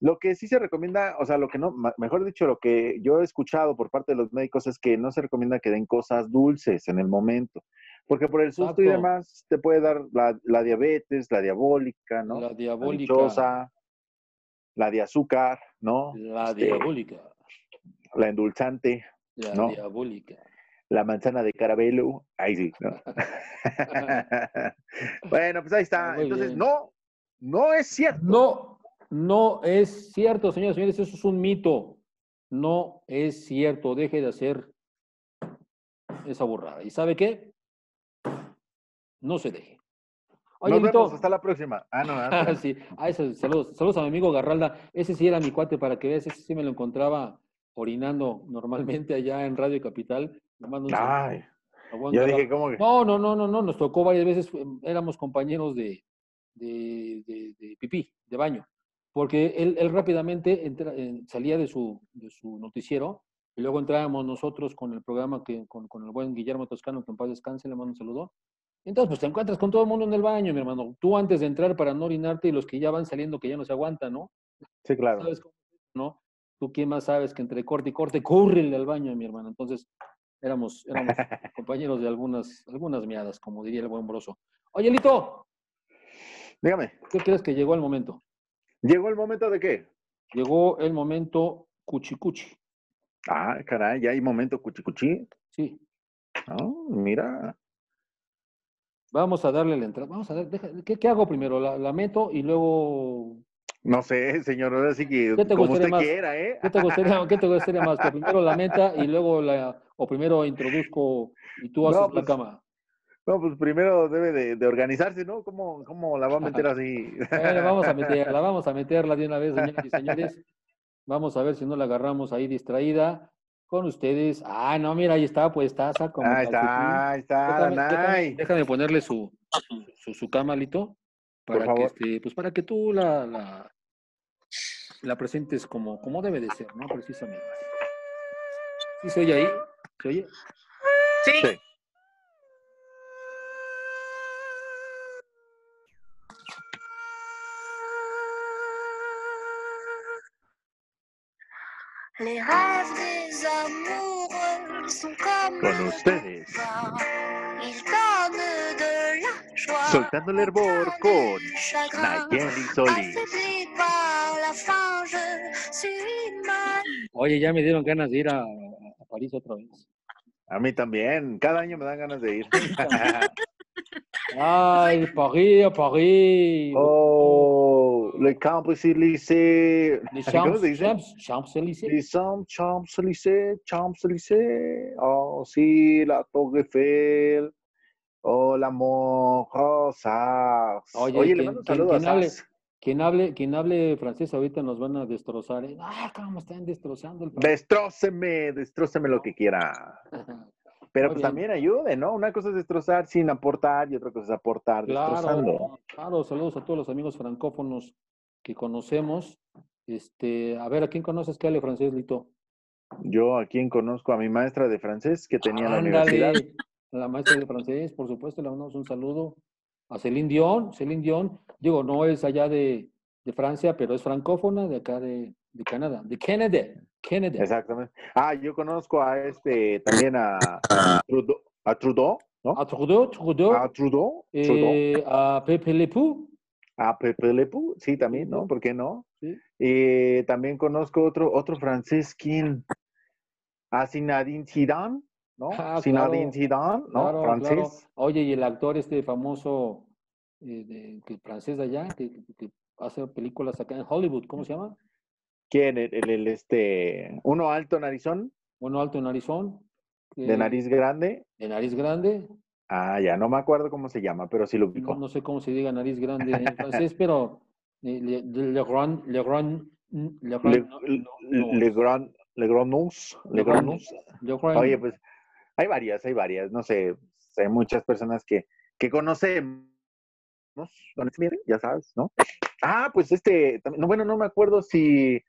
Lo que sí se recomienda, o sea, lo que no, mejor dicho, lo que yo he escuchado por parte de los médicos es que no se recomienda que den cosas dulces en el momento, porque por el susto y demás te puede dar la, diabetes, la diabólica, ¿no? La diabólica. La, de azúcar, ¿no? La este, diabólica. La endulzante. La ¿no? diabólica la manzana de caramelo. Ahí sí, ¿no? [laughs] bueno, pues ahí está. Entonces, no, no es cierto. No, no es cierto, señores y señores, eso es un mito. No es cierto. Deje de hacer esa burrada. ¿Y sabe qué? No se deje. Oye, Nos vemos, hasta la próxima. Ah, no, ah, [laughs] sí. Ah, saludos, saludos a mi amigo Garralda. Ese sí era mi cuate para que veas, ese sí me lo encontraba orinando normalmente allá en Radio Capital Ay, yo dije, ¿cómo que? No, no, no, no, no, nos tocó varias veces, éramos compañeros de, de, de, pipí, de baño, porque él, él rápidamente entra, salía de su, de su noticiero y luego entrábamos nosotros con el programa que, con, con, el buen Guillermo Toscano, que en paz descanse, le mando un saludo. Entonces, pues te encuentras con todo el mundo en el baño, mi hermano. Tú antes de entrar para no orinarte y los que ya van saliendo que ya no se aguantan, ¿no? Sí, claro. ¿Sabes cómo? ¿No? Tú quién más sabes que entre corte y corte, córrele al baño, mi hermano. Entonces, Éramos, éramos [laughs] compañeros de algunas, algunas miadas, como diría el buen broso. Oye, Lito. Dígame. ¿Qué crees que llegó el momento? ¿Llegó el momento de qué? Llegó el momento cuchicuchi. Ah, caray, ¿ya hay momento cuchicuchi? Sí. Oh, mira. Vamos a darle la entrada. Vamos a ver, ¿qué, hago primero? ¿La, meto y luego no sé, señor, ahora sí que como usted quiera, ¿eh? ¿Qué te gustaría, ¿qué te gustaría más? Que primero la meta y luego la, o primero introduzco y tú haces la pues, cama. No, pues primero debe de, organizarse, ¿no? ¿Cómo, ¿Cómo, la va a meter así? bueno, vamos a meterla, vamos a meterla de una vez, señores y señores. [laughs] Vamos a ver si no la agarramos ahí distraída con ustedes. Ah, no, mira, ahí está, pues está. Como ahí está, ahí está, déjame, déjame, ponerle su, su, su cama, Lito, para que este, pues para que tú la, la, la presentes como, como debe de ser, ¿no? Precisamente. ¿Sí se oye ahí? ¿Se oye? Sí. sí. Les rêves Con ustedes. Soltando el hervor con Nayeli Solís. Oye, ya me dieron ganas de ir a, a París otra vez. A mí también. Cada año me dan ganas de ir. [laughs] Ay, París, París. Oh, le Champs-Élysées. Les Champs-Élysées. Les Champs-Élysées, Champs-Élysées. Oh, sí, la Torre Eiffel. Oh, la Rosa. Oye, Oye le mando un saludo a hable, quien hable, quien hable francés ahorita nos van a destrozar. ¿eh? Ah, cómo están destrozando el francés. Destróceme, destróceme lo que quiera. [laughs] Pero pues también ayude, ¿no? Una cosa es destrozar sin aportar y otra cosa es aportar claro, destrozando. Claro, saludos a todos los amigos francófonos que conocemos. Este, a ver, ¿a quién conoces que hable francés, Lito? Yo a quién conozco a mi maestra de francés que tenía en la universidad. La maestra de francés, por supuesto, le mandamos un saludo a Celine Dion. Celine Dion, digo, no es allá de, de Francia, pero es francófona de acá de, de Canadá, de Kennedy. Kennedy. Exactamente. Ah, yo conozco a este también a, Trudeau, a Trudeau, ¿no? A Trudeau, Trudeau. A Trudeau. Eh, a Pepe Le Pew. A Pepe Le Pew, sí, también, ¿no? ¿Por qué no? Sí. Eh, también conozco otro, otro francés, ¿quién? A Zinedine Zidane, ¿no? Ah, Zinedine Zidane, ¿no? francés. Oye, y el actor este famoso, eh, de, que, francés de allá, que, que hace películas acá en Hollywood, ¿cómo se llama? ¿Quién? El, este, uno alto narizón. Uno alto narizón. de nariz grande. De nariz grande. Ah, ya no me acuerdo cómo se llama, pero sí lo ubico. No, sé cómo se diga nariz grande [laughs] en francés, pero eh, le, le, grand, le grand, le grand, le grand, Oye, pues hay varias, hay varias, no sé, hay muchas personas que, que conocemos, ya sabes, ¿no? Ah, pues este, no, bueno, no me acuerdo si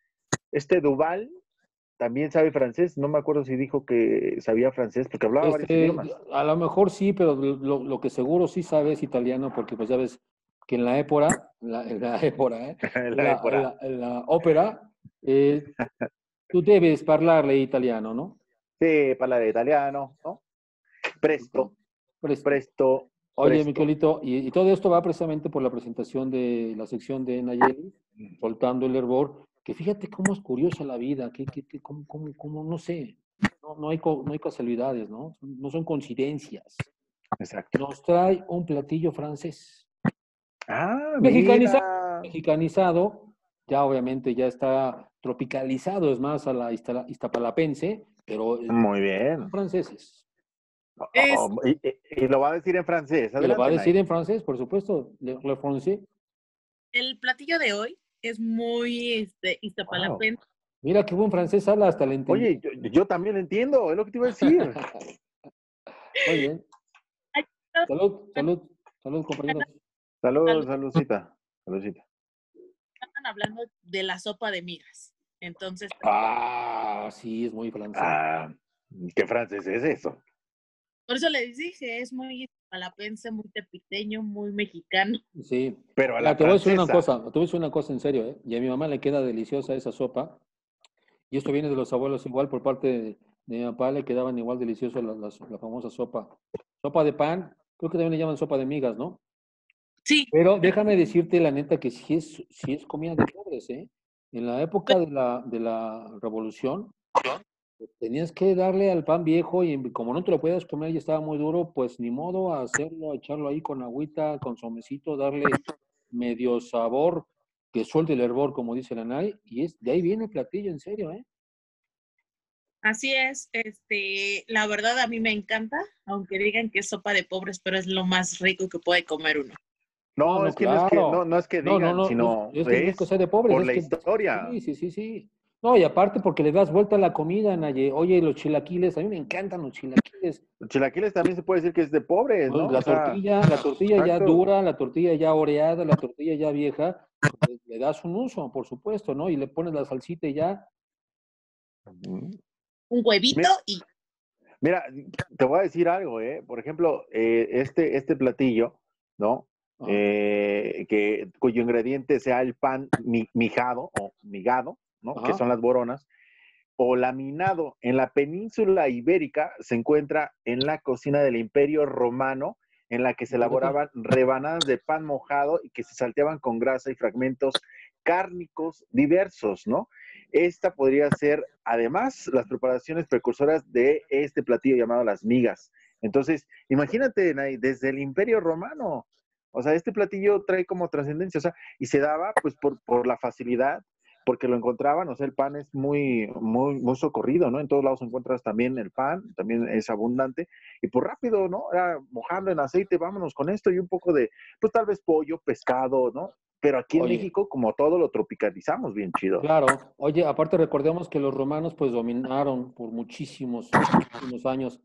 este Duval también sabe francés, no me acuerdo si dijo que sabía francés, porque hablaba varios Este, idiomas. a lo mejor sí, pero lo, lo que seguro sí sabe es italiano, porque pues ya ves que en la época, en la, en la [laughs] época, ¿eh? [laughs] La la, la ópera, eh, tú debes hablarle italiano, ¿no? Sí, parlare italiano, ¿no? Presto, Presto. presto. Oye, presto. Miquelito, y, y todo esto va precisamente por la presentación de la sección de Nayeli, soltando el hervor, que fíjate cómo es curiosa la vida, que, que, que cómo, cómo- cómo, no sé, no, no hay, no hay casualidades, ¿no? No son coincidencias. Exacto. Nos trae un platillo francés, Ah, Mexicaniza- mira. mexicanizado, ya obviamente ya está tropicalizado, es más a la iztapalapense, pero Muy bien. son franceses. Es- Oh, y, y- y lo va a decir en francés. Lo va a decir en francés, por supuesto, le, le francés. El platillo de hoy es muy este, iztapalapense. Mira qué buen francés habla, hasta entendí. Oye, yo, yo también entiendo, es lo que te iba a decir. [laughs] Muy bien. Ay, Salud, salud, salud, compañeros. Salud, Salud. saludcita. Saludcita. Estaban hablando de la sopa de migas. Entonces, Ah, sí, es muy francés. Ah, ¿qué francés es eso? por eso les dije, es muy iztapalapense, muy tepiteño, muy mexicano. Sí. Pero a la te voy a decir una cosa, te voy a decir una cosa en serio, ¿eh? Y a mi mamá le queda deliciosa esa sopa. Y esto viene de los abuelos igual, por parte de, de mi papá le quedaban igual delicioso la, la- la famosa sopa. Sopa de pan, creo que también le llaman sopa de migas, ¿no? Sí, Pero déjame decirte la neta que sí es, sí es comida de pobres, ¿eh? En la época de la, de la revolución, tenías que darle al pan viejo y como no te lo podías comer y estaba muy duro, pues ni modo a hacerlo, a echarlo ahí con agüita, con somecito, darle medio sabor, que suelte el hervor, como dice la Nay, y es, de ahí viene el platillo, en serio, ¿eh? así es. Este, la verdad a mí me encanta, aunque digan que es sopa de pobres, pero es lo más rico que puede comer uno. No, No, es que no es que no, no es que digan, no, no, sino es, es que no es es cosa de pobres, por es la que- historia. Sí, sí, sí, sí. No, y aparte porque le das vuelta a la comida, Naye. Oye, los chilaquiles, a mí me encantan los chilaquiles. Los chilaquiles también se puede decir que es de pobres, ¿no? La O sea, tortilla, la tortilla ya dura, la tortilla ya oreada, la tortilla ya vieja, pues, le das un uso, por supuesto, ¿no? Y le pones la salsita y ya. Un huevito Mira. y Mira, te voy a decir algo, ¿eh? Por ejemplo, eh, este, este platillo, ¿no? Eh, que, cuyo ingrediente sea el pan mi- mijado o migado, ¿no? Que son las boronas, o laminado. En la península ibérica se encuentra en la cocina del Imperio Romano, en la que se elaboraban rebanadas de pan mojado y que se salteaban con grasa y fragmentos cárnicos diversos, ¿no? Esta podría ser, además, las preparaciones precursoras de este platillo llamado las migas. Entonces, imagínate, desde el Imperio Romano, o sea, este platillo trae como trascendencia, o sea, y se daba pues por, por la facilidad, porque lo encontraban, o sea, el pan es muy, muy, muy socorrido, ¿no? En todos lados encuentras también el pan, también es abundante, y pues rápido, ¿no? Era mojando en aceite, vámonos con esto y un poco de, pues tal vez pollo, pescado, ¿no? Pero aquí en Oye. México, como todo lo tropicalizamos bien chido. Claro. Oye, aparte recordemos que los romanos pues dominaron por muchísimos, muchísimos años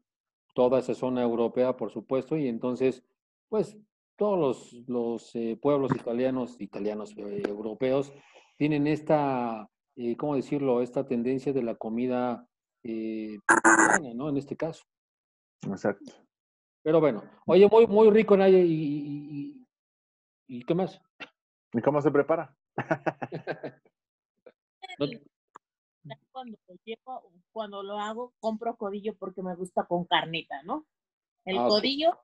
toda esa zona europea, por supuesto, y entonces, pues todos los, los eh, pueblos italianos, italianos eh, europeos, tienen esta, eh, ¿cómo decirlo? Esta tendencia de la comida eh, italiana, ¿no? En este caso. Exacto. Pero bueno, oye, muy, muy rico, Naye, y, y, y- ¿y qué más? ¿Y cómo se prepara? [laughs] No- cuando lo llevo, cuando lo hago, compro codillo porque me gusta con carnita, ¿no? El Ah, codillo,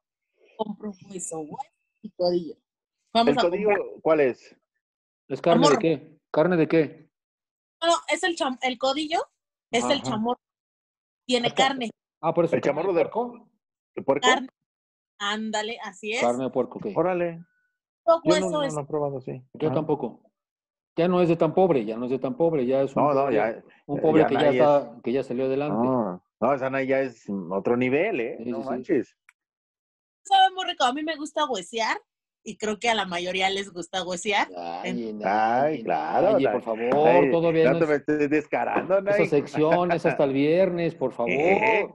compro hueso, hueso y codillo. Vamos ¿El a código comprar. cuál es? ¿Es carne de Amor. qué? ¿Carne de qué? No, no, es el cham- el codillo, es el Ajá. chamorro. Tiene carne, Ah, por eso. ¿El chamorro de puerco. ¿El puerco? carne. Ándale, así es. Carne de puerco, ok. Órale. Todo Yo no, no es lo he probado así. Yo Ajá. tampoco. Ya no es de tan pobre, ya no es de tan pobre, ya es un No, no, pobre, ya. un ya- pobre ya que, ya está, que ya salió adelante. No, no, esa ya es otro nivel, ¿eh? Sí, no sí, sí. Sabe muy rico. A mí me gusta huesear y creo que a la mayoría les gusta huesear. Ay, Ay, claro, por favor, Ay, todavía no no te me estés descarando, esa sección es hasta el viernes, por [laughs] favor. ¿Eh?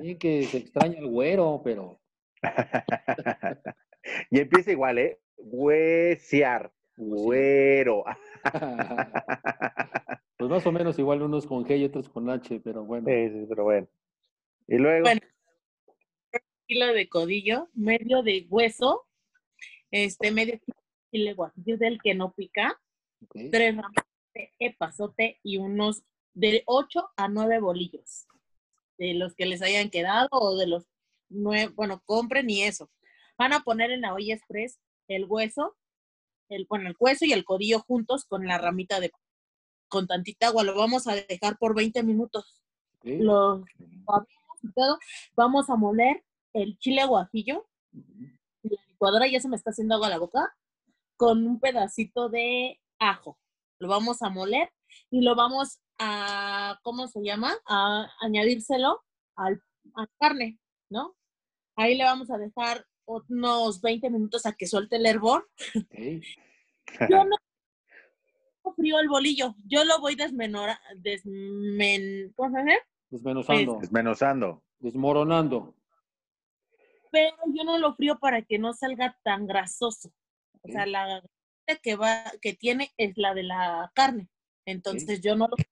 Sí, que se extraña el güero, pero [laughs] y empieza igual, ¿eh? Huesear. Güero. [laughs] Pues más o menos igual unos con G y otros con H, pero bueno. Sí, sí, pero bueno. Y luego, Bueno. Kilo de codillo, medio de hueso, este, medio kilo de chile guajillo del que no pica, tres ramas de epazote y unos de 8 a 9 bolillos. De los que les hayan quedado o de los nueve, bueno, compren y eso. Van a poner en la olla express el hueso, el, bueno, el hueso y el codillo juntos con la ramita de con tantita agua. Lo vamos a dejar por 20 minutos. ok. Lo abrimos y todo. Vamos a moler el chile guajillo la licuadora ya se me está haciendo agua la boca, con un pedacito de ajo. Lo vamos a moler y lo vamos a, ¿cómo se llama? A añadírselo al, a la carne, ¿no? Ahí le vamos a dejar unos 20 minutos a que suelte el hervor. Yo [laughs] no frío el bolillo, yo lo voy desmenora, desmen, ¿cómo se dice? Desmenuzando, desmenuzando. desmoronando. Pero yo no lo frío para que no salga tan grasoso. O sea, la grasa que va, que tiene es la de la carne. Entonces yo no lo frío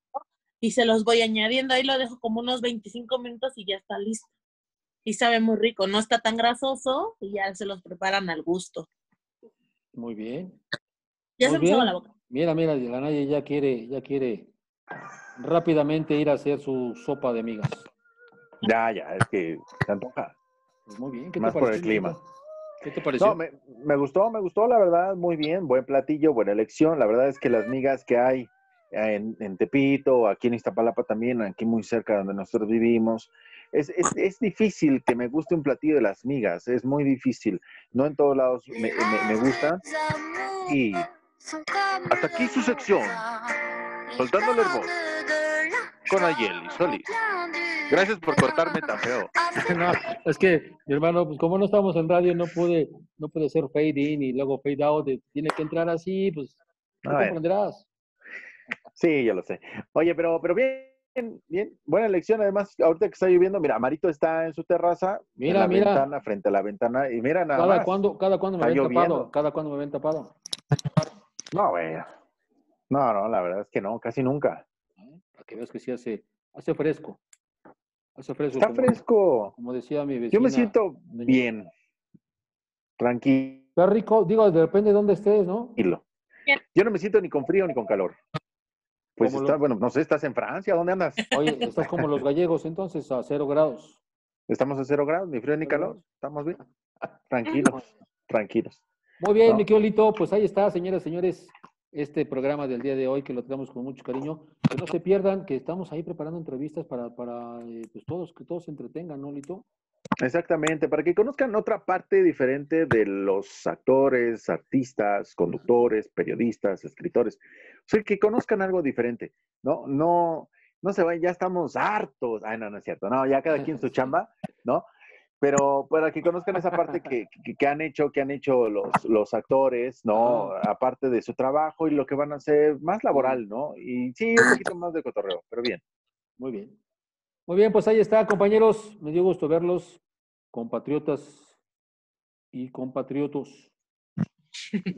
y se los voy añadiendo. Ahí lo dejo como unos 25 minutos y ya está listo. Y sabe muy rico, no está tan grasoso y ya se los preparan al gusto. Muy bien. Ya Muy se me bien. la boca. Mira, mira, la Naya ya quiere, ya quiere rápidamente ir a hacer su sopa de migas. Ya, ya, es que se antoja. Pues muy bien. ¿Qué Más te por el clima. ¿Qué te pareció? No, me, me gustó, me gustó, la verdad, muy bien, buen platillo, buena elección. La verdad es que las migas que hay en, en Tepito, aquí en Iztapalapa también, aquí muy cerca donde nosotros vivimos, es, es, es difícil que me guste un platillo de las migas, es muy difícil. No en todos lados me, me, me gustan. Y hasta aquí su sección. Soltando el hervor. Con Ayeli Solís. Gracias por cortarme tan feo. [laughs] No, es que, mi hermano, pues como no estamos en radio, no pude, no pude hacer fade in y luego fade out, de- tiene que entrar así, pues, ver. comprenderás. Sí, yo lo sé. Oye, pero, pero bien, bien, buena elección. Además, ahorita que está lloviendo, mira, Marito está en su terraza, Mira, en la mira. ventana, frente a la ventana, y mira nada Cada más. cuando, cada cuando me ven tapado, cada cuando me ven tapado. No, güey. No, no, la verdad es que no, casi nunca. Que veas que sí hace, hace fresco. Hace fresco. Está como- fresco. Como decía mi vecina. Yo me siento doña- bien, tranquilo. Está rico, digo, depende de dónde estés, ¿no? Yo no me siento ni con frío ni con calor. Pues está, bueno, no sé, ¿estás en Francia? ¿Dónde andas? Oye, estás como los gallegos entonces, a cero grados. Estamos a cero grados, ni frío ni calor. Estamos bien. [laughs] Tranquilos, tranquilos. Muy bien, No. mi querido Lito, pues ahí está, señoras y señores, este programa del día de hoy que lo tenemos con mucho cariño. Que no se pierdan, que estamos ahí preparando entrevistas para, para eh, pues todos, que todos se entretengan, ¿no, Lito? Exactamente, para que conozcan otra parte diferente de los actores, artistas, conductores, periodistas, escritores. O sea, que conozcan algo diferente, ¿no? No, no se vayan, ya estamos hartos. Ay, no, no es cierto, no, ya cada quien su [laughs] chamba, ¿no? Pero para que conozcan esa parte que, [laughs] que- que han hecho, que han hecho los, los actores, ¿no? Aparte de su trabajo y lo que van a hacer más laboral, ¿no? Y sí, un poquito más de cotorreo, pero bien. Muy bien. Muy bien, pues ahí está, compañeros. Me dio gusto verlos, compatriotas y compatriotos.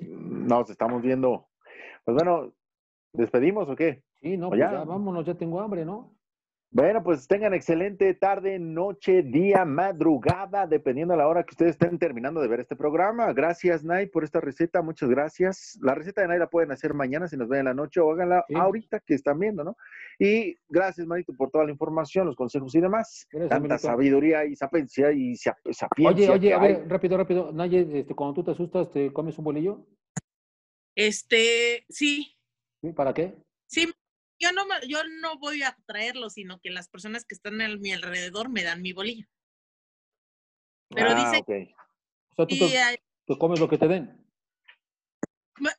Nos estamos viendo. Pues bueno, ¿despedimos o qué? Sí, no, pues ya. ya vámonos, ya tengo hambre, ¿no? Bueno, pues tengan excelente tarde, noche, día, madrugada, dependiendo a la hora que ustedes estén terminando de ver este programa. Gracias, Nay, por esta receta. Muchas gracias. La receta de Nay la pueden hacer mañana si nos ven en la noche o háganla Sí. ahorita que están viendo, ¿no? Y gracias, Marito, por toda la información, los consejos y demás. Gracias, Tanta Marito. sabiduría y sapiencia y sap- Oye, sapiencia oye, que a hay. ver, rápido, rápido. Naye, este, cuando tú te asustas, ¿te comes un bolillo? Este, sí, ¿Sí? ¿Para qué? sí, yo no, yo no voy a traerlo, sino que las personas que están a mi alrededor me dan mi bolillo. Pero Ah, dice ok. O sea, tú Y, te, eh, te comes lo que te den.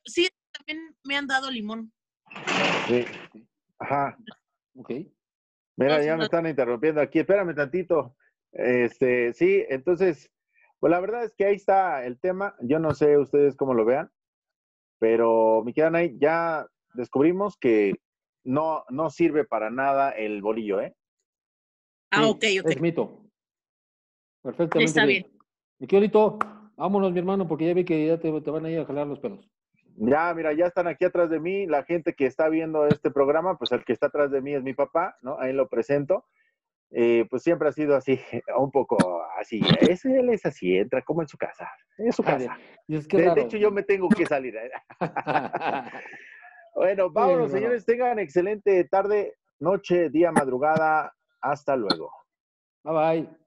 sí, también me han dado limón. Sí. Ajá. Ok. Mira, ya me están interrumpiendo aquí. Espérame tantito. Este, sí, entonces, pues la verdad es que ahí está el tema. Yo no sé ustedes cómo lo vean, pero mi querida Nay, ya descubrimos que no, no sirve para nada el bolillo, ¿eh? Ah, Sí, ok, ok. Es mito. Perfectamente. Está bien. Mi querido vámonos, mi hermano, porque ya vi que ya te, te van a ir a jalar los pelos. Ya, mira, ya están aquí atrás de mí. La gente que está viendo este programa, pues el que está atrás de mí es mi papá, ¿no? Ahí lo presento. Eh, pues siempre ha sido así, [laughs] un poco así. Es, él es así, entra como en su casa. Es su casa. Y es que De, de hecho, yo me tengo que salir. [laughs] [laughs] Bueno, vámonos, señores. Tengan excelente tarde, noche, día, madrugada. Hasta luego. bye bye.